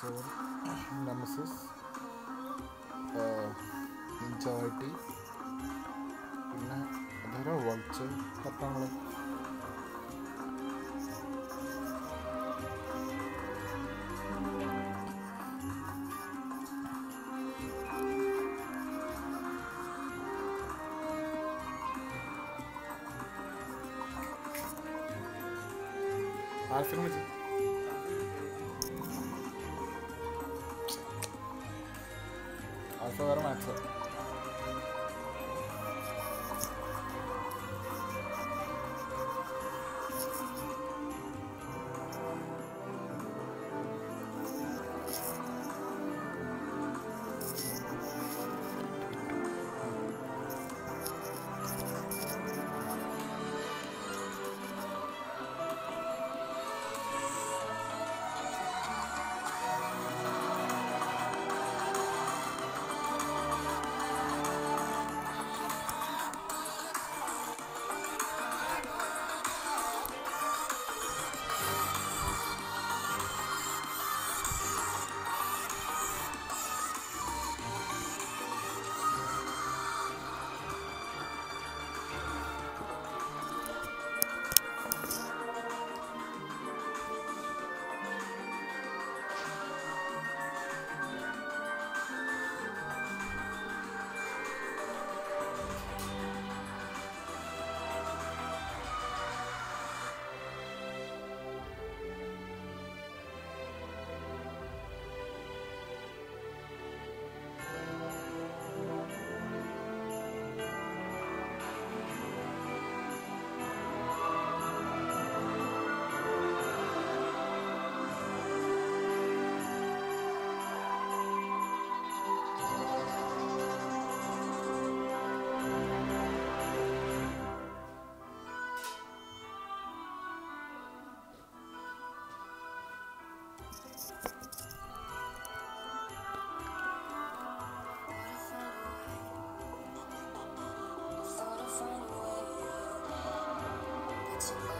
Seven നമസിസ് ഇഞ്ചാവട്ടി പിന്നെ അതൊരു വൾച്ച് പത്താങ്ങൾ Peace.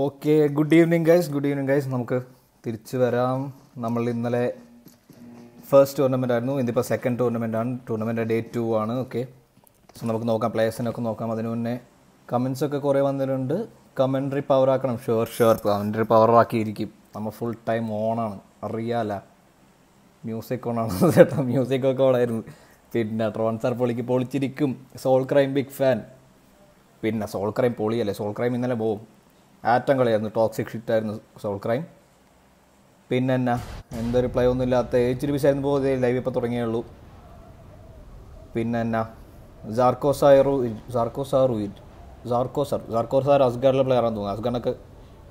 Okay good evening guys good evening guys നമുക്ക് തിരിച്ചു വരാം. നമ്മൾ ഇന്നലെ ഫസ്റ്റ് ടൂർണമെന്റ് ആയിരുന്നു. ഇന്നിപ്പോൾ സെക്കൻഡ് ടൂർണമെന്റ് ആണ്. ടൂർണമെന്റ് ഡേ ടു ആണ്. ഓക്കെ സോ നമുക്ക് നോക്കാം. പ്ലേയേഴ്സിനൊക്കെ നോക്കാം. അതിന് മുന്നേ കമൻസ് ഒക്കെ കുറേ വന്നിട്ടുണ്ട്. കമൻട്രി പവർ ആക്കണം. ഷുവർ ഷുവർ കമൻട്രി പവർ ആക്കിയിരിക്കും. നമ്മൾ ഫുൾ ടൈം ഓണാണ് അറിയാല. മ്യൂസിക് ഓണാണ് ചേട്ടാ മ്യൂസിക് ഒക്കെ ഓണായിരുന്നു പിന്നെ ട്രോൺസർ പൊളിക്ക് പൊളിച്ചിരിക്കും. സോൾ ക്രൈം ബിഗ് ഫാൻ പിന്നെ സോൾ ക്രൈം പൊളിയല്ലേ? സോൾ ക്രൈം ഇന്നലെ പോവും. ആറ്റം കളിയായിരുന്നു. ടോക്സിക് ഷിറ്റ് ആയിരുന്നു സോൾ ക്രൈം പിന്നെ എന്നാ എന്തൊരു പ്ലേ ഒന്നും ഇല്ലാത്ത ഏച്ചിരി ആയിരുന്നു പോകുന്നത് ലൈവ് ഇപ്പോൾ തുടങ്ങിയേ ഉള്ളൂ പിന്നെ എന്നാ സാർക്കോ സായറു സാർക്കോ സാറു സാർക്കോ സാർ സാർക്കോ സാർ പ്ലെയർ ആണെന്ന് തോന്നുന്നു. അസ്ഗാറിനൊക്കെ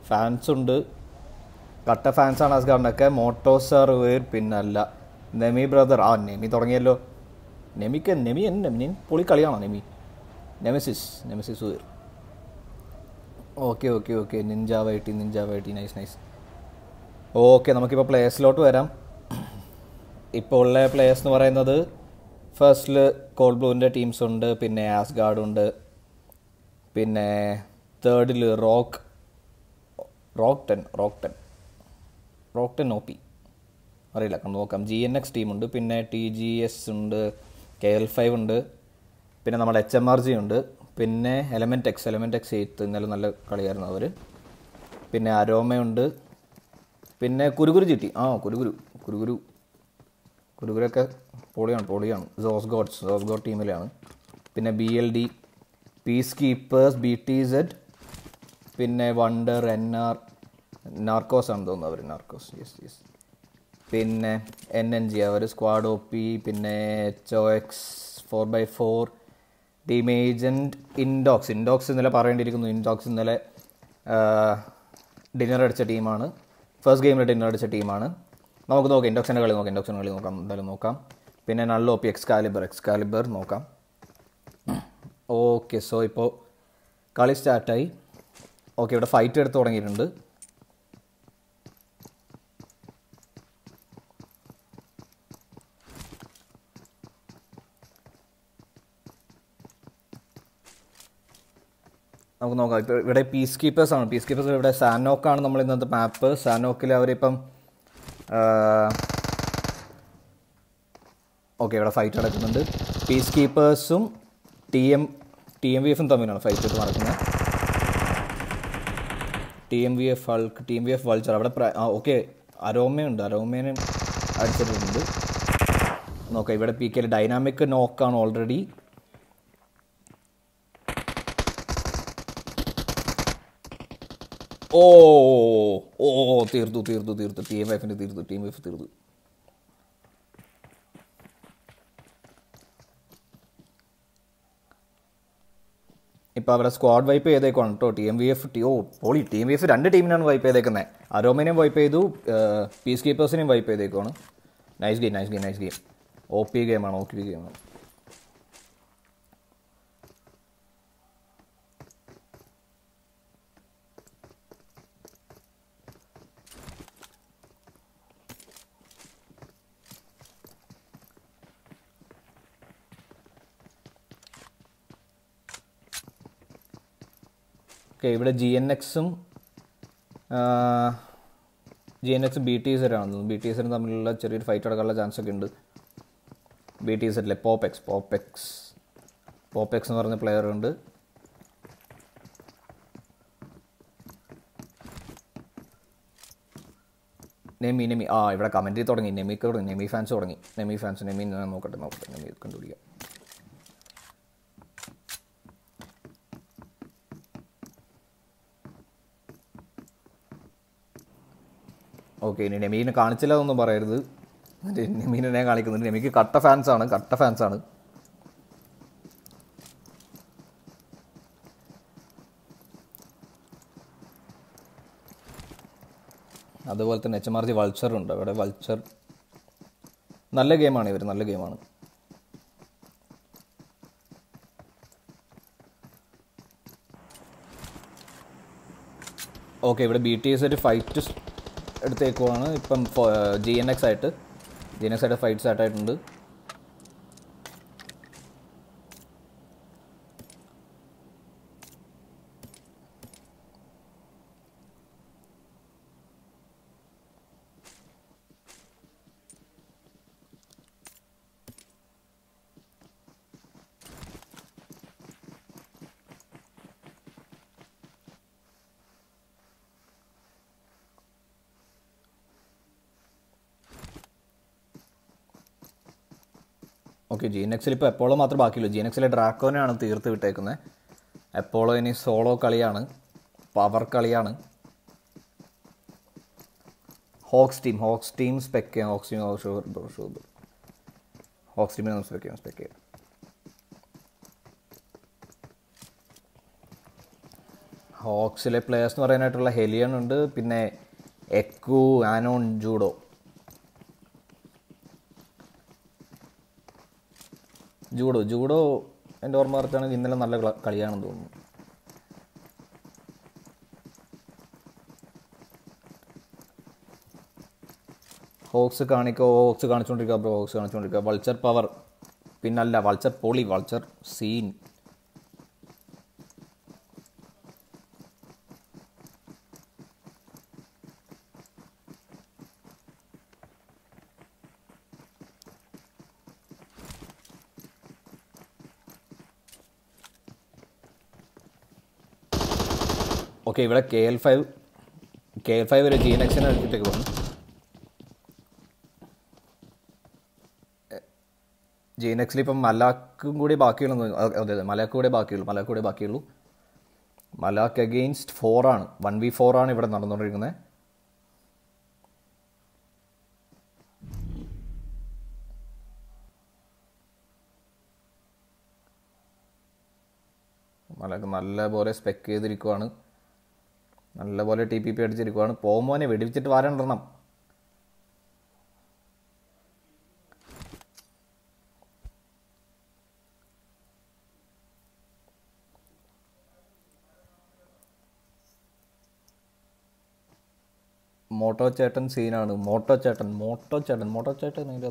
ഫാൻസ് ഉണ്ട്. കട്ട ഫാൻസാണ് അസ്ഗാറിനൊക്കെ മോട്ടോ സാർ വേർ പിന്നല്ല നെമി ബ്രദർ ആ നെമി തുടങ്ങിയല്ലോ. നെമിക്ക് നെമി എന്നെ പൊളി കളിയാണോ നെമി nemesis nemesis where okay okay okay ninja വൈറ്റി ഐ വൈറ്റി നൈസ് നൈസ് ഓക്കെ നമുക്കിപ്പോൾ പ്ലേസിലോട്ട് വരാം. ഇപ്പോൾ ഉള്ള പ്ലേയേഴ്സ് എന്ന് പറയുന്നത് ഫസ്റ്റിൽ കോൾ ബ്ലൂവിന്റെ ടീംസ് ഉണ്ട് പിന്നെ ആസ്ഗാർഡ് ഉണ്ട് പിന്നെ തേർഡിൽ rock rock ten rock ten rock ten O P അറിയില്ല നോക്കാം. ജി എൻ എക്സ് ടീമുണ്ട് പിന്നെ ടി ജി എസ് ഉണ്ട് കെ എൽ ഫൈവ് ഉണ്ട് പിന്നെ നമ്മുടെ എച്ച് എം ആർ ജി ഉണ്ട്. പിന്നെ element X element X eighth ഇന്നലെ നല്ല കളിയായിരുന്നു അവർ പിന്നെ അരോമയുണ്ട് പിന്നെ കുരുകുരു ചിട്ടി ആ കുരുകുരു കുരുകുരു കുരുകുരൊക്കെ പൊളിയാണ് പൊളിയാണ്. ജോസ് ഗോഡ്സ് ജോസ് ഗോഡ് ടീമിലാണ് പിന്നെ B L D peace keepers B T Z പിന്നെ വണ്ടർ എൻ ആർ നാർക്കോസ് ആണ് തോന്നുന്നു അവർ നാർക്കോസ് യെസ് യെസ് പിന്നെ എൻ എൻ ജി അവർ സ്ക്വാഡ് ഒ പി പിന്നെ H O X four by four team agent ഇൻഡോക്സ് ഇൻഡോക്സ് ഇന്നലെ പറയേണ്ടിയിരിക്കുന്നു. ഇൻഡോക്സ് ഇന്നലെ ഡിന്നർ അടിച്ച ടീമാണ് ഫസ്റ്റ് ഗെയിമിൽ ഡിന്നർ അടിച്ച ടീമാണ് നമുക്ക് നോക്കാം. ഇൻഡോക്സിന്റെ കളി നോക്കാം. ഇൻഡോക്സിന്റെ കളി നോക്കാം. എന്തായാലും നോക്കാം. പിന്നെ നല്ല എക്സ് കാലിബർ എക്സ് കാലിബർ നോക്കാം. ഓക്കെ സോ ഇപ്പോൾ കളി സ്റ്റാർട്ടായി ഓക്കെ ഇവിടെ ഫൈറ്റ് എടുത്ത് തുടങ്ങിയിട്ടുണ്ട്. നമുക്ക് നോക്കാം. ഇപ്പോൾ ഇവിടെ പീസ് കീപ്പേഴ്സ് ആണ്. പീസ് കീപ്പേഴ്സ് ഇവിടെ സാനോക്കാണ് നമ്മൾ ഇന്നത്തെ മാപ്പ് സാനോക്കിൽ അവരിപ്പം ഓക്കെ ഇവിടെ ഫൈറ്റ് നടക്കുന്നുണ്ട്. Piece കീപ്പേഴ്സും T M T M V എഫും തമ്മിലാണ് ഫൈറ്റ് ഇട്ട് നടക്കുന്നത്. T M V F hulk T M V F vulture അവിടെ ഓക്കെ അരോമയുണ്ട് അരോമേനെ അടിച്ചിട്ടുണ്ട്. നോക്കാം ഇവിടെ പി കെയിൽ ഡൈനാമിക് നോക്കാണ് ഓൾറെഡി ഓ ഓ തീർത്തു തീർത്തു തീർത്തു ടി എം എഫിന്റെ തീർത്തു ടി എഫ് തീർത്തു ഇപ്പോൾ അവിടെ സ്ക്വാഡ് വൈപ്പ് ചെയ്തേക്കാണ് കേട്ടോ T M V F T oh poly. T M V F രണ്ട് ടീമിനാണ് വൈപ്പ് ചെയ്തേക്കുന്നത് അരോമിനെയും വൈപ്പ് ചെയ്തു പീസ് കീപ്പേഴ്സിനെയും wipe ചെയ്തേക്കുവാണ്. Nice game nice game nice game O P ഗെയിമാണ് ഒ പി ഗെയിമാണ് ഓക്കെ ഇവിടെ ജി എൻ എക്സും G N X B T സെറ്റാണ് ബി ടി സെറ്റും തമ്മിലുള്ള ചെറിയൊരു ഫൈറ്റ് അടക്കാനുള്ള ചാൻസ് ഒക്കെ ഉണ്ട്. ബി ടി സെറ്റിലെ പോപ്പെക്സ് പോപ്പെക്സ് പോപ്പെക്സ് എന്ന് പറഞ്ഞ പ്ലെയർ ഉണ്ട്. നെമി നെമി ആ ഇവിടെ കമന്റ് തുടങ്ങി. നെമിക്ക് തുടങ്ങി. നെമി ഫാൻസ് തുടങ്ങി. നെമി ഫാൻസ് നെമി നോക്കട്ടെ നോക്കട്ടെ. നെമി കണ്ടുപിടിക്കാം. ഓക്കെ ഇനി നെമീനെ കാണിച്ചില്ല എന്നൊന്നും പറയരുത്. നെമീനെ കാണിക്കുന്നുണ്ട്. നെമിക്ക് കട്ട ഫാൻസ് ആണ് കട്ട ഫാൻസ് ആണ്. അതുപോലെ തന്നെ H M R G vulture ഉണ്ട്. അവിടെ വൾച്ചർ നല്ല ഗെയിമാണ് ഇവർ നല്ല ഗെയിമാണ് ഓക്കെ ഇവിടെ ബി ടി എസ് ഒരു ഫൈറ്റ് എടുത്തേക്കുവാണ്. ഇപ്പം ജി എൻ എക്സ് ആയിട്ട്. ജി എൻ എക്സ് ആയിട്ട് fight start okay G N എക്സിൽ ഇപ്പോൾ എപ്പോളോ മാത്രം ബാക്കിയുള്ളൂ ജി എൻ എക്സിലെ ഡ്രാക്കോനെയാണ് തീർത്ത് വിട്ടേക്കുന്നത്. എപ്പോളോ ഇനി സോളോ കളിയാണ്. പവർ കളിയാണ്. Hawks team hawks team spec ചെയ്യാം. ഹോക്സ് ടീം ഹോക്സ് ടീമിനെ നമുക്ക് സ്പെക്ക് ചെയ്യാം സ്പെക്ക് ചെയ്യാം. ഹോക്സിലെ പ്ലേയേഴ്സ് എന്ന് പറയാനായിട്ടുള്ള ഹെലിയൺ ഉണ്ട്. പിന്നെ എക്കു ആനോൺ ജൂഡോ ജൂഡോ ജൂഡോ എന്റെ ഓർമ്മ കറക്റ്റാണെങ്കിൽ ഇന്നലെ നല്ല കളിയാണെന്ന് തോന്നുന്നു. ഹോക്സ് കാണിക്കോ ഹോക്സ് കാണിച്ചുകൊണ്ടിരിക്കുക ബ്രോ ഹോക്സ് കാണിച്ചുകൊണ്ടിരിക്കുക വൾച്ചർ പവർ. പിന്നല്ല വൾച്ചർ പൊളി വൾച്ചർ സീൻ. ഓക്കെ ഇവിടെ K L five K L five ഒരു ജി എൻ എക്സിനെ എടുത്തിട്ടേക്ക് പോകുന്നു ജി എക്സിൽ ഇപ്പം മലാക്കും കൂടി ബാക്കിയുള്ളൂ അതെ അതെ മലാക്ക് കൂടെ ബാക്കിയുള്ളൂ മലാക്ക് കൂടെ ബാക്കിയുള്ളൂ. മലാക്ക് അഗെയിൻസ്റ്റ് ഫോറാണ് വൺ വി ആണ് ഇവിടെ നടന്നുകൊണ്ടിരിക്കുന്നത്. മലാക്ക് നല്ലപോലെ സ്പെക്ക് ചെയ്തിരിക്കുവാണ്. നല്ലപോലെ ടി പി പി അടിച്ചിരിക്കുവാണ്. പോമോനെ വെടിവെച്ചിട്ട് വാരണ്ടെണ്ണം മോട്ടോ ചേട്ടൻ സീനാണ്. മോട്ടോ ചേട്ടൻ മോട്ടോ ചേട്ടൻ മോട്ടോ ചേട്ടൻ അതിന്റെ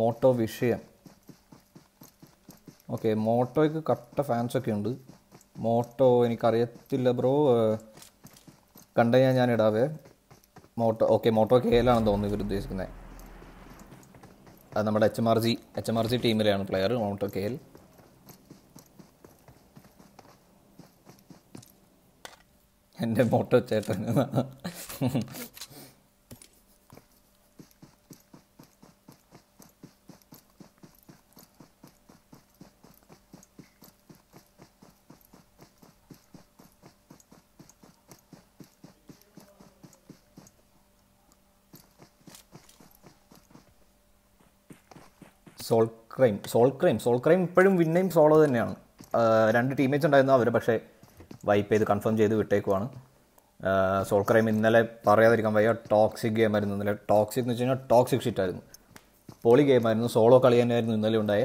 മോട്ടോ വിഷയം. ഓക്കെ മോട്ടോയ്ക്ക് കട്ട ഫാൻസൊക്കെ ഉണ്ട്. മോട്ടോ എനിക്കറിയത്തില്ല ബ്രോ. കണ്ട ഞാൻ ഞാൻ ഇടാവേ. മോട്ടോ ഓക്കെ മോട്ടോ കെ എല്ലാണെന്ന് തോന്നുന്നു ഇവർ ഉദ്ദേശിക്കുന്നത് അത് നമ്മുടെ H M R G H M R G ടീമിലെയാണ് player motto K L എന്റെ മോട്ടോ ചേട്ടൻ soul crime soul crime. Soul crime ഇപ്പോഴും വിന്നയും സോളോ തന്നെയാണ്. രണ്ട് ടീമേജ് ഉണ്ടായിരുന്നു അവർ പക്ഷേ വൈപ്പ് ചെയ്ത് കൺഫേം ചെയ്ത് വിട്ടേക്കുവാണ്. സോൾ ക്രൈം ഇന്നലെ പറയാതിരിക്കാൻ വയ്യ. ടോക്സിക് ഗെയിം ആയിരുന്നു ഇന്നലെ. ടോക്സിക് എന്ന് വെച്ച് കഴിഞ്ഞാൽ ടോക്സിക് ഷിറ്റ് ആയിരുന്നു. പോളി ഗെയിം ആയിരുന്നു. സോളോ കളി തന്നെയായിരുന്നു ഇന്നലെ ഉണ്ടായ.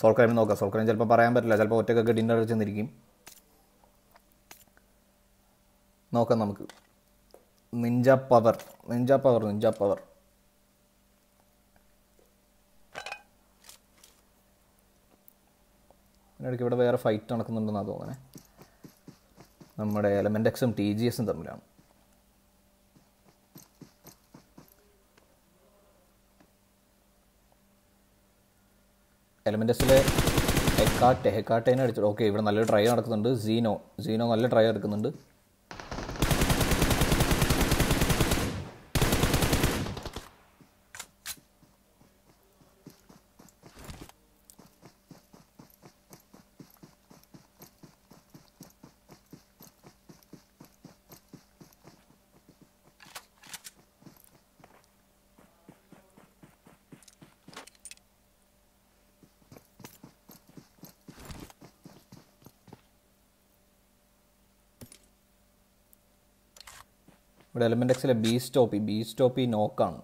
സോൾ ക്രൈം നോക്കാം. സോൾ ക്രൈം ചിലപ്പോൾ പറയാൻ പറ്റില്ല. ചിലപ്പോൾ ഒറ്റക്കൊക്കെ ഡിന്നർ ചെന്നിരിക്കും നോക്കാം നമുക്ക്. Ninja power ninja power ninja power ഇതിനിടയ്ക്ക് ഇവിടെ വേറെ ഫൈറ്റ് നടക്കുന്നുണ്ടെന്നാണ് തോന്നണേ. നമ്മുടെ എലമെന്റ് എക്സും ടി ജി എസും തമ്മിലാണ്. എലമെന്റ് എസിലെ ഹെക്കാട്ടെ ഹെക്കാട്ടേനെ അടിച്ചു ഓക്കെ ഇവിടെ നല്ലൊരു ട്രൈ നടക്കുന്നുണ്ട്. സീനോ സീനോ നല്ല ട്രൈ എടുക്കുന്നുണ്ട്. ഇവിടെ എലമെന്റ് എക്സിലെ ബി സ്റ്റോപ്പി ബി സ്റ്റോപ്പി നോക്കാണ്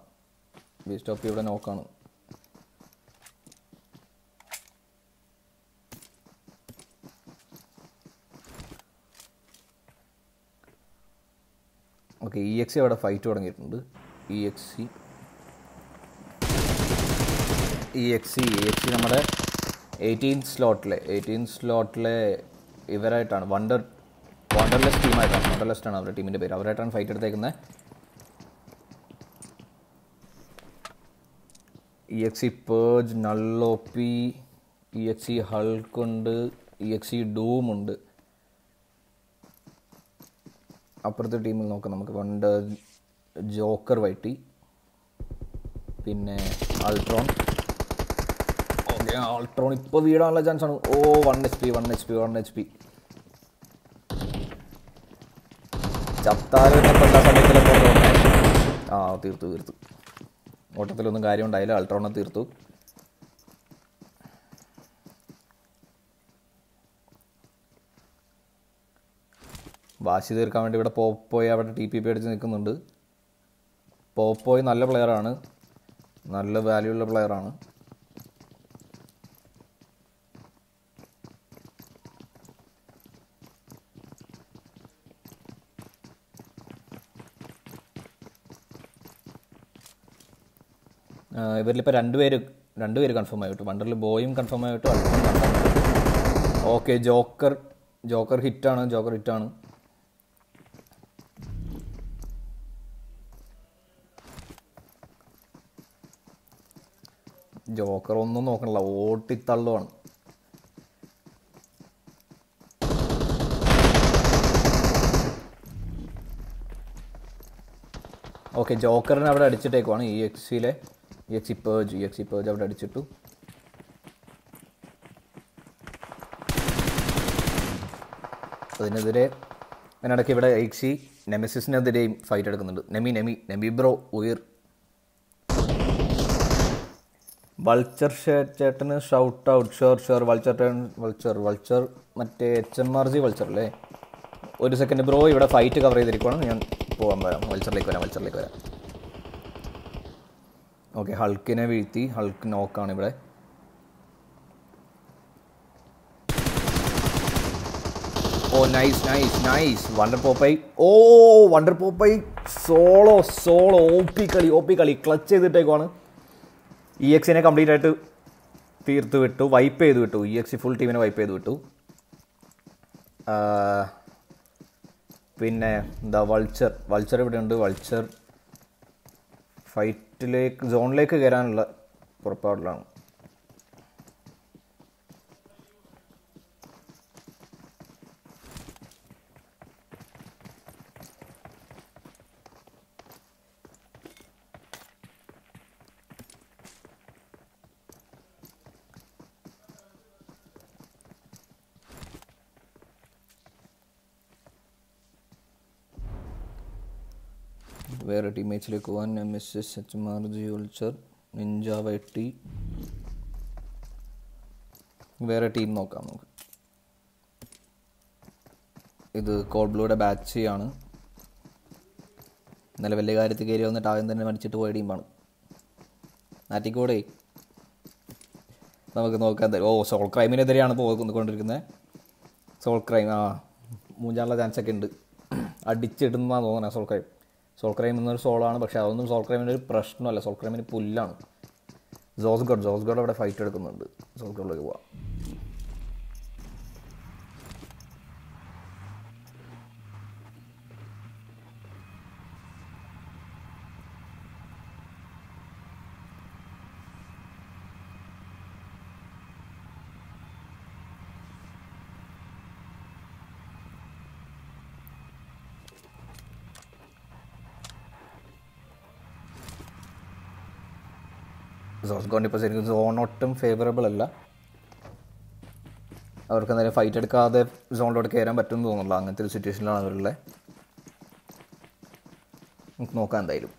ബി സ്റ്റോപ്പി ഇവിടെ നോക്കാണ് ഓക്കെ ഇ എക്സി അവിടെ ഫൈറ്റ് തുടങ്ങിയിട്ടുണ്ട്. E X E X E X നമ്മുടെ എയ്റ്റീൻ സ്ലോട്ടിലെ എയ്റ്റീൻ സ്ലോട്ടിലെ ഇവരായിട്ടാണ് വണ്ടർ വണ്ടർലെസ് ടീമായിട്ടാണ് മോഡലസ്റ്റ് ആണ് അവരുടെ ടീമിന്റെ പേര്. അവരായിട്ടാണ് ഫൈറ്റ് എടുത്തേക്കുന്നത്. ഇ എക്സി പേജ് നള്ളോപ്പി ഇ എക്സി ഹൾക്ക് ഉണ്ട് ഇ എക്സി ഡൂം ഡൂമുണ്ട് അപ്പുറത്തെ ടീമിൽ നോക്കാം നമുക്ക്. വണ്ടർ ജോക്കർ വൈറ്റി പിന്നെ അൾട്രോൺ ഓക്കെ അൾട്രോൺ ഇപ്പോൾ വീടാനുള്ള ചാൻസ് ആണ്. ഓ one H P one H P one H P ചത്താലും സമയത്തിലൊക്കെ ആ തീർത്തു തീർത്തു. ഓട്ടത്തിലൊന്നും കാര്യം ഉണ്ടായില്ല അൾട്രോണ തീർത്തു. വാശി തീർക്കാൻ വേണ്ടി ഇവിടെ പോപ്പോയി അവിടെ ടി പി പി അടിച്ച് നിൽക്കുന്നുണ്ട്. പോപ്പോയി നല്ല പ്ലെയറാണ് നല്ല വാല്യൂ ഉള്ള പ്ലെയറാണ് ഇവരിലിപ്പോൾ രണ്ടുപേര് രണ്ടുപേര് കൺഫേം ആയിട്ടു. വണ്ടറിൽ ബോയും കൺഫേം ആയിട്ടു ഓക്കെ ജോക്കർ ജോക്കർ ഹിറ്റാണ് ജോക്കർ ഹിറ്റാണ്. ജോക്കർ ഒന്നും നോക്കണില്ല ഓട്ടിത്തള്ളുവാണ്. ഓക്കെ ജോക്കറിനെ അവിടെ അടിച്ചിട്ടേക്കുവാണ് ഇ എക്സിലെ ഇ എക്സി പേജ് എക്സി പേജ് അവിടെ അടിച്ചിട്ടു. അതിനെതിരെ അതിനിടയ്ക്ക് ഇവിടെ എക്സി നെമസിസിനെതിരെയും ഫൈറ്റ് എടുക്കുന്നുണ്ട്. നെമി നെമി നെമി ബ്രോ ഉയർ. വൾച്ചർ ചേട്ടന് shout out sure sure vulture vulture vulture മറ്റേ H M R G vulture അല്ലേ? ഒരു സെക്കൻഡ് ബ്രോ ഇവിടെ ഫൈറ്റ് കവർ ചെയ്തിരിക്കുവാണ്. ഞാൻ പോകാൻ വരാം വൾച്ചറിലേക്ക് വരാം വൾച്ചറിലേക്ക് വരാം. ഓക്കെ ഹൾക്കിനെ വീഴ്ത്തി. ഹൾക്ക് നോക്കാണ് ഇവിടെ. ഓ nice nice nice wonder popeye oh wonder popeye solo solo O P കളി ഓ പി കളി. ക്ലച്ച് ചെയ്തിട്ടേക്കുവാണ്. ഇ എക്സിനെ കംപ്ലീറ്റ് ആയിട്ട് തീർത്ത് വിട്ടു. വൈപ്പ് ചെയ്ത് വിട്ടു. ഇ എക്സി ഫുൾ ടീമിനെ വൈപ്പ് ചെയ്ത് വിട്ടു. പിന്നെ എന്താ വൾച്ചർ വൾച്ചർ ഇവിടെ ഉണ്ട് വൾച്ചർ ഫൈറ്റിലേക്ക് സോണിലേക്ക് കയറാനുള്ള പുറപ്പാടിലാണ്. വേറെ ടീമേറ്റ്സിലേക്ക് പോകാൻ M S S H R G vulture ninja വെട്ടി. വേറെ ടീം നോക്കാം നമുക്ക്. ഇത് കോൾ ബ്ലൂയുടെ ബാച്ച് ആണ് ഇന്നലെ വലിയ കാര്യത്തിൽ കയറി വന്നിട്ട് ആദ്യം തന്നെ മടിച്ചിട്ട് പോയ ടീമാണ്. നാറ്റിക്കോടെ. നമുക്ക് നോക്കാൻ തരും. ഓ സോൾ ക്രൈമിനെതിരെയാണ് പോയിക്കൊണ്ടിരിക്കുന്നത് സോൾ ക്രൈം ആ മൂഞ്ചാനുള്ള ചാൻസൊക്കെ ഉണ്ട്. അടിച്ചിടുന്നതാണ് തോന്നുന്നത് സോൾ ക്രൈം സോൾ ക്രൈം എന്നൊരു സോളാണ് പക്ഷേ അതൊന്നും സോൾ ക്രൈമിന്റെ ഒരു പ്രശ്നമല്ല. സോൾ ക്രൈമിന് പുല്ലാണ്. ജോസ്ഗഡ് ജോസ്ഗഡ് ജോസ് ഗഡ് അവിടെ ഫൈറ്റ് എടുക്കുന്നുണ്ട്. സോൾ ക്രൈമിലേക്ക് പോവാം. ജോസ് ഗോണ്ട് ഇപ്പോൾ ശരിക്കും സോൺ ഒട്ടും ഫേവറബിൾ അല്ല. അവർക്ക് എന്തായാലും ഫൈറ്റ് എടുക്കാതെ സോണിലോട്ട് കയറാൻ പറ്റുമെന്ന് തോന്നുന്നില്ല അങ്ങനത്തെ ഒരു സിറ്റുവേഷനിലാണ് അവരുള്ളത്. നമുക്ക് നോക്കാം എന്തായാലും.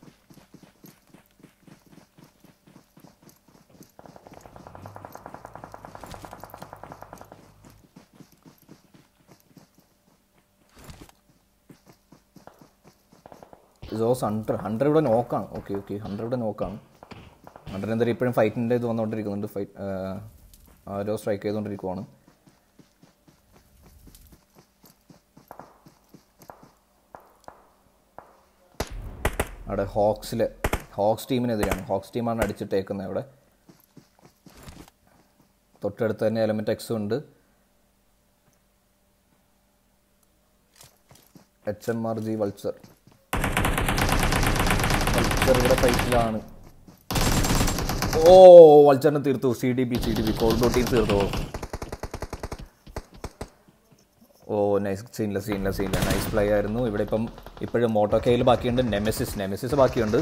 ജോസ് ഹൺഡ്രഡ് ഹൺഡ്രഡ് ഇവിടെ നോക്കാണ്. ഓക്കെ ഓക്കെ ഹൺഡ്രഡ് ഇവിടെ നോക്കാണ്. എന്തായാലും ഇപ്പോഴും ഫൈറ്റിന്റെ ഇത് വന്നുകൊണ്ടിരിക്കുന്നുണ്ട്. ഫൈറ്റ് ആരോ സ്ട്രൈക്ക് ചെയ്തുകൊണ്ടിരിക്കുവാണ്. അവിടെ ഹോക്സിലെ ഹോക്സ് ടീമിനെതിരെയാണ്. ഹോക്സ് ടീമാണ് അടിച്ചിട്ടേക്കുന്നത് അവിടെ. തൊട്ടടുത്ത് തന്നെ എലമെന്റ് എക്സും ഉണ്ട്. H M R G vulture vulture ഇവിടെ ഫൈറ്റിലാണ് ഓ വൾച്ചറിനെ തീർത്തു. C D B C D B cold team തീർത്തു. ഓ നൈസ് സീനില്ല സീനില്ല സീനില്ല നൈസ് പ്ലേ ആയിരുന്നു. ഇവിടെ ഇപ്പം ഇപ്പോഴും മോട്ടോ കെയിൽ ബാക്കിയുണ്ട്. നെമസിസ് നെമസിസ് ബാക്കിയുണ്ട്.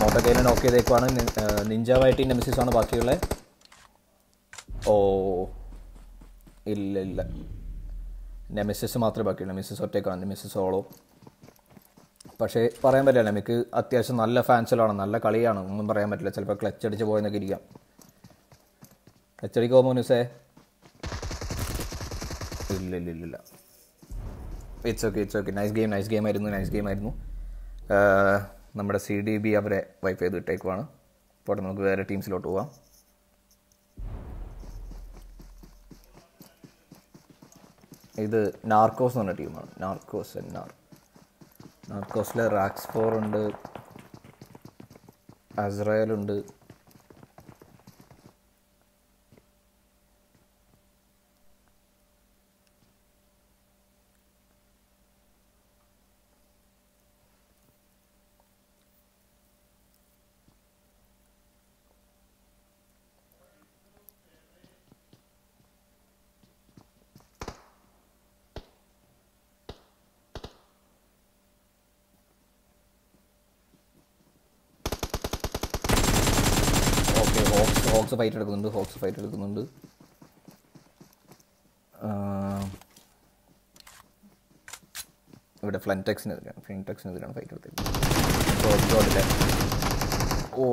മോട്ടോ കെയിൽ നോക്ക് ചെയ്തേക്കുവാണ്. നിഞ്ചാവായിട്ട് ഈ നെമസിസ് ആണ് ബാക്കിയുള്ളത് ഓ ഇല്ല ഇല്ല. നെമസിസ് മാത്രമേ ബാക്കിയുള്ളൂ. നെമസിസ് ഒറ്റയ്ക്കാണ്. നെമസിസ് ഓളോ പക്ഷേ പറയാൻ പറ്റില്ല. നമുക്ക് അത്യാവശ്യം നല്ല ഫാൻസിലാണ് നല്ല കളിയാണ്. ഒന്നും പറയാൻ പറ്റില്ല. ചിലപ്പോൾ ക്ലച്ച് അടിച്ച് പോയെന്നൊക്കെ ഇരിക്കാം. ക്ലച്ച് അടിക്കുമോ മോനുസേ? ഇല്ല ഇല്ല ഇല്ല it's okay it's okay nice game nice game ആയിരുന്നു നൈസ് ഗെയിം ആയിരുന്നു. നമ്മുടെ സി ഡി ബി അവരെ വൈപ്പ് ചെയ്ത് ഇട്ടേക്കുവാണ്. അപ്പോൾ നമുക്ക് വേറെ ടീംസിലോട്ട് പോവാം. ഇത് നാർക്കോസ് എന്ന് പറഞ്ഞ ടീമാണ് നാർക്കോസ് എൻ ആർ കോസ്റ്റിൽ റാക്സ് ഫോർ ഉണ്ട്. അസ്രായൽ ഉണ്ട് ഓക്കെ ഹോക്സ് ഹോക്സ് ഫൈറ്റ് എടുക്കുന്നുണ്ട് ഹോക്സ് ഫൈറ്റ് എടുക്കുന്നുണ്ട്. ഇവിടെ ഫ്ലൻടെക്സിനെതിരാണ് ഫ്ലിൻടെക്സിനെതിരാണ് ഫൈറ്റ് എടുത്തേക്കുന്നത് ഓ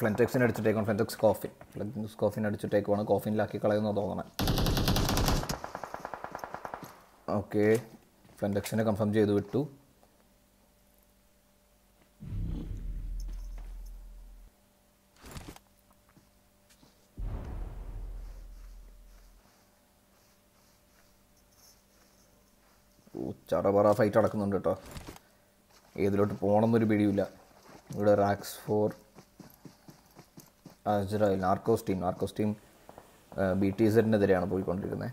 ഫ്ലൻടെക്സിനെ അടിച്ചിട്ടേക്കാണ് ഫ്ലൻടെക്സ് കോഫിൻ ഫ്ലൻടെക്സ് കോഫിൻ അടിച്ചിട്ടേക്കുവാണ് കോഫിനിലാക്കി കളയുന്ന തോന്നണം. ഓക്കെ ഫ്ലൻടെക്സിനെ കൺഫേം ചെയ്ത് വിട്ടു ചറപറ ഫൈറ്റ് നടക്കുന്നുണ്ട് കേട്ടോ ഏതിലോട്ട് പോകണമെന്നൊരു പിടിയില്ല ഇവിടെ റാക്സ് ഫോർ Azrael Narcos team Narcos team B T സെറ്റിനെതിരെയാണ് പോയിക്കൊണ്ടിരിക്കുന്നത്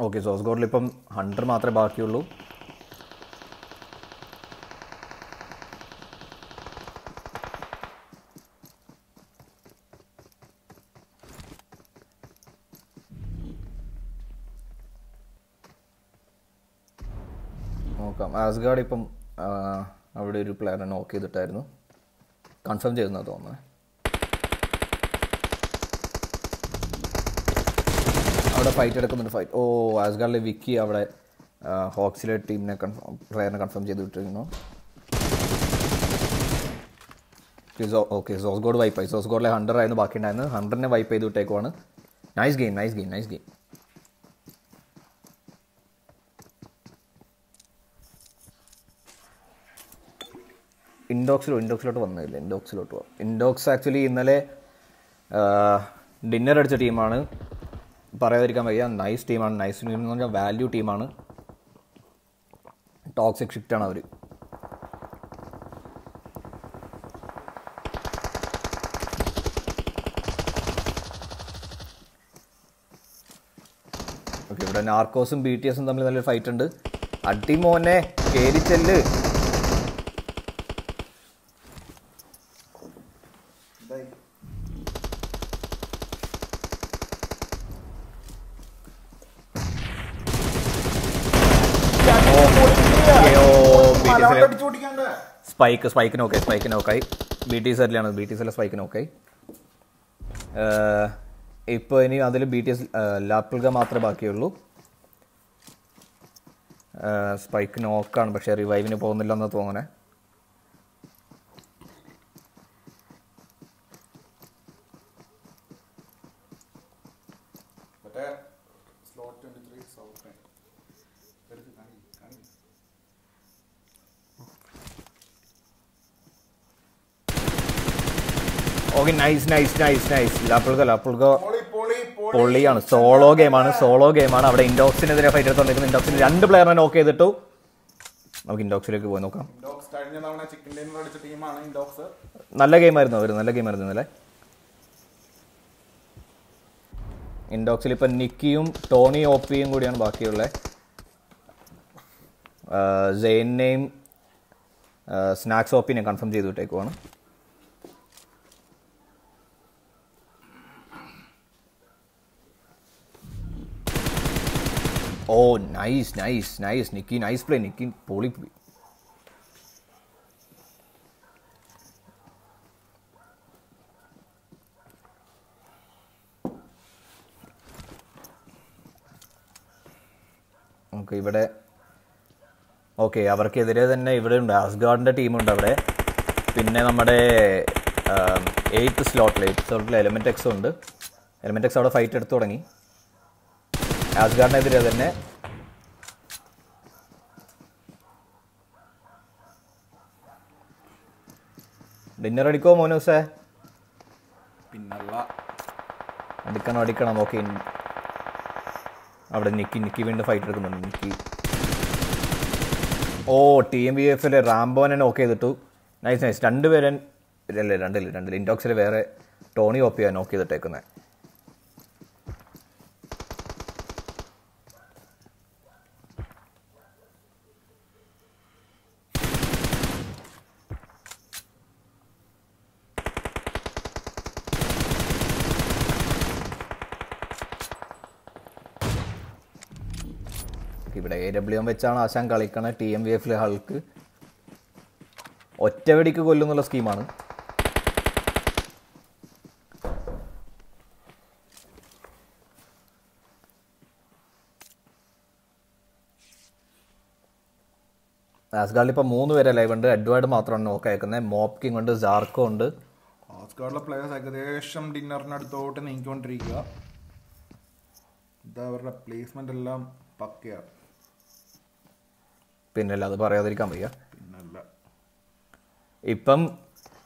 ഓക്കെ സോസ്ഗോഡിൽ ഇപ്പം ഹൺഡ്രഡ് മാത്രമേ ബാക്കിയുള്ളൂ. നോക്കാം ആസ്ഗാർഡ് ഇപ്പം അവിടെ ഒരു പ്ലെയറെ നോക്ക് ചെയ്തിട്ടായിരുന്നു. കൺഫേം ചെയ്തെന്നാണ് തോന്നുന്നത് അവിടെ ഫൈറ്റ് എടുക്കുന്നുണ്ട് ഫൈറ്റ് ഓ ആസ്ഗാർഡിലെ വിക്കി അവിടെ ഹോക്സിലെ ടീമിനെ കൺഫേം പ്ലെയറിനെ കൺഫേം ചെയ്ത് വിട്ടിരിക്കുന്നു ഓക്കെ സോസ്ഗോഡ് വൈപ്പായി സോസ്ഗോഡിലെ ഹൺഡ്രഡ് ആയിരുന്നു ബാക്കി ഉണ്ടായിരുന്നത് ഹൺഡ്രഡിനെ വൈപ്പ് ചെയ്ത് വിട്ടേക്കുവാണ്. Nice game nice game nice game ഇൻഡോക്സിലോ ഇൻഡോക്സിലോട്ട് വന്നില്ല. ഇൻഡോക്സിലോട്ട് പോവാം ഇൻഡോക്സ് ആക്ച്വലി ഇന്നലെ ഡിന്നർ അടിച്ച ടീമാണ്. പറയാതിരിക്കാൻ വയ്യ. നൈസ് ടീമാണ്. നൈസ് ടീം എന്ന് പറഞ്ഞാൽ വാല്യൂ ടീമാണ്. ടോക്സിക് ഷിഫ്റ്റാണ് അവർ ഓക്കെ ഇവിടെ നാർക്കോസും ബി ടി എസും തമ്മിൽ നല്ലൊരു ഫൈറ്റ് ഉണ്ട്. അടിമോനെ കേരിച്ചെല്ല് സ്പൈക്ക് സ്പൈക്ക് നോക്കായി. സ്പൈക്ക് നോക്കായി ബി ടി സെറ്റിലാണ് ബി ടി സെല്ലെ സ്പൈക്ക് നോക്കായി. ഇപ്പോൾ ഇനി അതിൽ ബി ടി എസ് ലാപ്പിൾക മാത്രമേ ബാക്കിയുള്ളൂ. സ്പൈക്ക് നോക്കാണ് പക്ഷേ റിവൈവിന് പോകുന്നില്ലെന്ന് തോന്നണേ മറ്റേ സ്ലോട്ട് ട്വന്റി ത്രീ സൗത്ത് എടുത്ത് കാണി കാണി okay nice nice nice nice ലാപ്പിൾഗ ലാപ്പിൾഗ പോളി പോളി പോളി. പൊള്ളിയാണ് സോളോ ഗെയിമാണ് സോളോ ഗെയിമാണ് അവിടെ ഇൻഡോക്സിനെതിരെ ഫൈറ്റ് എടുത്തോണ്ടിരിക്കുന്നത് ഇൻഡോക്സിന് രണ്ട് പ്ലെയറിനെ നോക്ക് ചെയ്തിട്ടു. നമുക്ക് ഇൻഡോക്സിലേക്ക് പോയി നോക്കാം. നല്ല ഗെയിമായിരുന്നു അവർ നല്ല ഗെയിമായിരുന്നു ഇന്നലെ. ഇൻഡോക്സിൽ ഇപ്പം നിക്കിയും ടോണി ഓപ്പിയും കൂടിയാണ് ബാക്കിയുള്ളത് സെയിനെയും സ്നാക്സ് ഓപ്പിനെ കൺഫേം ചെയ്തു വിട്ടേക്കുവാണ് ഓ nice nice nice Nikki nice play Nikki പൊളിപ്പോയി നമുക്ക് ഇവിടെ ഓക്കെ അവർക്കെതിരെ തന്നെ ഇവിടെ ഉണ്ട്. ആസ്ഗാർഡിന്റെ ടീമുണ്ട് അവിടെ. പിന്നെ നമ്മുടെ എയ്ത്ത് സ്ലോട്ടിൽ എയ്ത്ത് സ്ലോട്ടിൽ എലമെന്റ് എക്സ് ഉണ്ട്. എലമെന്റ് എക്സ് അവിടെ ഫൈറ്റ് എടുത്തു തുടങ്ങി. ആസ്ഗാർഡിനെതിരെ തന്നെ. ഡിന്നർ അടിക്കോ മോനൂസേ? പിന്നല്ല. അടിക്കണം അടിക്കണം ഓക്കെ അവിടെ നിക്കി നിക്കി വീണ്ടും ഫൈറ്റ് എടുക്കുന്നുണ്ട് Nikki. Oh T M B എഫിലെ റാംബോനെ നോക്ക് ചെയ്തിട്ടു. നൈസ് നൈസ് രണ്ടുപേരൻ അല്ലേ രണ്ടില്ല രണ്ടില്ല ഇൻഡോക്സിൽ വേറെ ടോണി ഓപ്പിയാണ് നോക്ക് ചെയ്തിട്ടേക്കുന്നത് ഇവിടെ എ ഡബ്ല്യു എം വെച്ചാണ് ആശാൻ കളിക്കണ ടി എം വി എഫിലെ ഹൾക്ക് ഒറ്റവെടിക്ക് കൊല്ലുന്നുള്ള സ്കീമാണ് ആസ്ഗാർഡിൽ ഇപ്പോൾ മൂന്ന് പേരെ ലൈവ് ഉണ്ട്. എഡ്വേർഡ് മാത്രമാണ് നോക്ക് അയക്കുന്നത് മോപ്പ് കിങ് ഉണ്ട് ജാർക്കോ ഉണ്ട്. ആസ്ഗാർഡിലെ പ്ലേയേഴ്സ് ഏകദേശം ഡിന്നറിനടുത്തോട്ട് നീങ്ങിക്കൊണ്ടിരിക്കുക. അവരുടെ പ്ലേസ്മെന്റ് എല്ലാം പക്കയാണ്. പിന്നെ അത് പറയാതിരിക്കാൻ വയ്യ. പിന്നല്ല. ഇപ്പം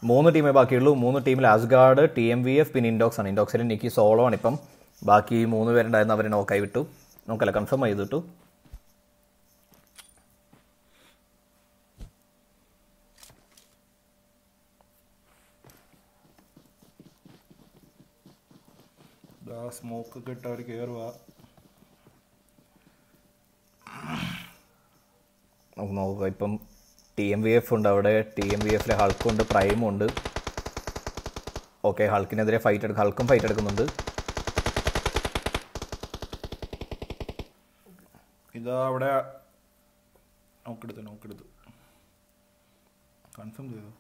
മൂന്ന് ടീമേ ബാക്കിയുള്ളൂ. മൂന്ന് ടീമിൽ Asgard T M V F പിന്നെ ഇൻഡോക്സ് ആണ്. ഇൻഡോക്സിൽ നിക്കി സോളോ ആണ് ഇപ്പം. ബാക്കി മൂന്ന് പേരുണ്ടായിരുന്നു അവരെ നോക്കായി വിട്ടു. നോക്കല്ല കൺഫേം ചെയ്ത് വിട്ടു സ്മോക്ക് ഒക്കെ ഇട്ട് അവർ കയറുക നോക്കുക. ഇപ്പം ടി എം വി എഫ് ഉണ്ട്. അവിടെ ടി എം വി എഫിലെ ഹൾക്കുണ്ട് പ്രൈമും ഉണ്ട് ഓക്കെ ഹൾക്കിനെതിരെ ഫൈറ്റ് എടുക്കും ഹൾക്കും ഫൈറ്റ് എടുക്കുന്നുണ്ട്. ഇതാ അവിടെ. നോക്കെടുത്ത് നോക്കെടുത്ത്. കൺഫേം ചെയ്തു?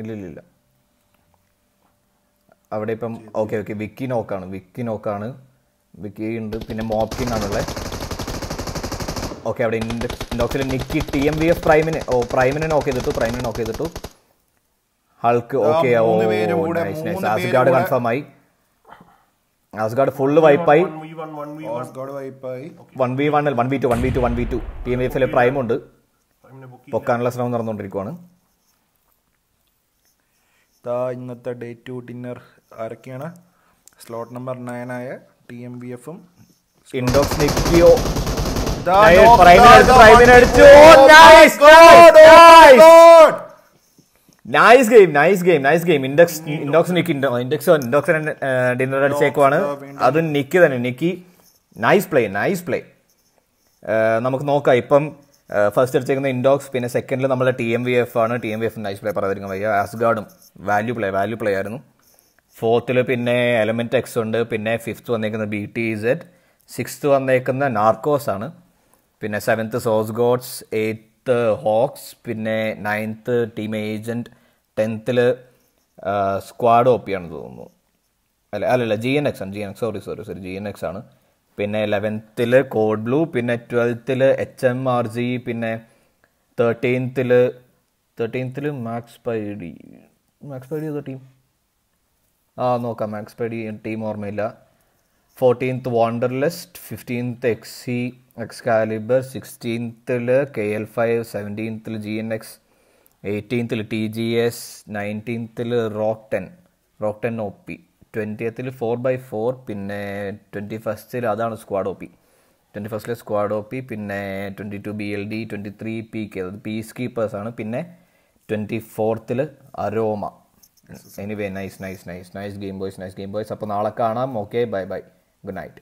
ഇല്ല ഇല്ല ഇല്ല. അവിടെ ഇപ്പം ഓക്കെ ഓക്കെ വിക്കി നോക്കാണ് വിക്കി നോക്കാണ് വിക്കി ഉണ്ട്. പിന്നെ മോപ്കിൻ ആണുള്ളത് ഓക്കെ അവിടെ ഇൻഡോക്സിൽ Nikki T M V F പ്രൈമിന്. ഓ പ്രൈമിനെ നോക്ക് ചെയ്തിട്ടു പ്രൈമിനെ നോക്ക് ചെയ്തിട്ടു. Hulk okay oh nice nice Asgard confirm ആയി. Asgard full വൈപ്പായി one V one one V two one V two one V two T M V എഫിലെ പ്രൈം ഉണ്ട്. പൊക്കാനുള്ള ശ്രമം നടന്നുകൊണ്ടിരിക്കുവാണ്. ഇന്നത്തെ ഡേ ടു ഡിന്നർ ആരൊക്കെയാണ്? സ്ലോട്ട് നമ്പർ നയൻ ആയ T M B എഫും ഇൻഡോക്സ് നിക്കിയോ nice game nice game nice game index ഇൻഡോക്സ് നിക്ക്. ഇൻഡോക്സ് ഇൻഡോക്സ് dinner അടിച്ചേക്കുവാണ്. അത് നിക്ക് തന്നെ Nikki. Nice play nice play നമുക്ക് നോക്കാം. ഇപ്പം ഫസ്റ്റ് അടിച്ചേക്കുന്ന ഇൻഡോക്സ് പിന്നെ സെക്കൻഡിൽ നമ്മുടെ ടി എം വി എഫ് ആണ്. T M V F nice play പറയാതിരിക്കാൻ വയ്യ. ആസ്ഗാർഡും വാല്യൂ പ്ലേ വാല്യൂ പ്ലേ ആയിരുന്നു. ഫോർത്തിൽ പിന്നെ എലമെന്റ് എക്സ് ഉണ്ട്. പിന്നെ ഫിഫ്ത്ത് വന്നേക്കുന്ന ബി ടി ഇസെഡ് സിക്സ്ത് വന്നേക്കുന്ന നാർക്കോസ് ആണ്. പിന്നെ seventh sauce gods eighth hawks പിന്നെ നയൻത്ത് ടീം ഏജന്റ് ടെൻത്തിൽ സ്ക്വാഡ് ഓപ്പിയാണ് തോന്നുന്നു. അല്ല അല്ലല്ല ജി എൻ എക്സ് ആണ് G N X sorry sorry sorry G N X ആണ്. പിന്നെ ലെവൻത്തിൽ കോഡ് ബ്ലൂ പിന്നെ ട്വൽത്തിൽ എച്ച് എം ആർ ജി പിന്നെ തേർട്ടീൻത്തിൽ തേർട്ടീൻത്തിൽ മാക്സ് പൈഡി മാക്സ് പൈഡി ഏതോ ടീം ആ നോക്കാം മാക്സ് പൈഡി ടീം ഓർമ്മയില്ല. ഫോർട്ടീൻത്ത് വാണ്ടർലെസ്റ്റ് ഫിഫ്റ്റീൻത്ത് എക്സി എക്സ് കാലിബർ സിക്സ്റ്റീൻത്തിൽ കെ എൽ ഫൈവ് സെവന്റീൻത്തിൽ ജി എൻ എക്സ് എയ്റ്റീൻത്തിൽ T G S നയന്റീൻത്തിൽ rock ten rock ten O P ട്വന്റിയത്തിൽ four by four പിന്നെ ട്വന്റി ഫസ്റ്റിൽ അതാണ് സ്ക്വാഡ് ഒ പി ട്വന്റി ഫസ്റ്റിലെ സ്ക്വാഡ് ഒ പി പിന്നെ twenty two B L D twenty three P K അത് piece keepers ആണ്. പിന്നെ twenty ഫോർത്തിൽ aroma anyway nice nice nice nice game boys nice game boys അപ്പോൾ നാളെ കാണാം. Okay bye bye good night